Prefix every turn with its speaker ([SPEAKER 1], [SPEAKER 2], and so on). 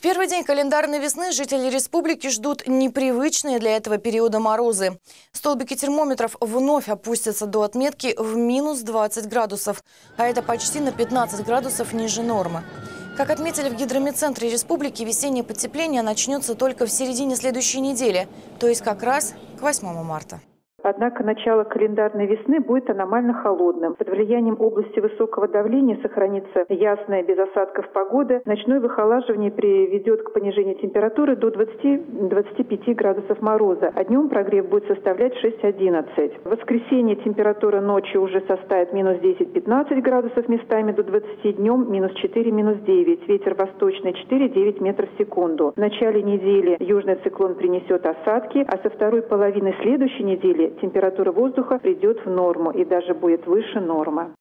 [SPEAKER 1] первый день календарной весны жители республики ждут непривычные для этого периода морозы. Столбики термометров вновь опустятся до отметки в минус 20 градусов, а это почти на 15 градусов ниже нормы. Как отметили в гидромедцентре республики, весеннее потепление начнется только в середине следующей недели, то есть как раз к 8 марта.
[SPEAKER 2] Однако начало календарной весны будет аномально холодным. Под влиянием области высокого давления сохранится ясная, без осадков погода. Ночное выхолаживание приведет к понижению температуры до 20-25 градусов мороза, а днем прогрев будет составлять 6-11. В воскресенье температура ночью уже составит минус 10-15 градусов местами до 20, днем минус 4, минус 9. Ветер восточный 4-9 метров в секунду. В начале недели южный циклон принесет осадки, а со второй половины следующей недели температура воздуха придет в норму и даже будет выше нормы.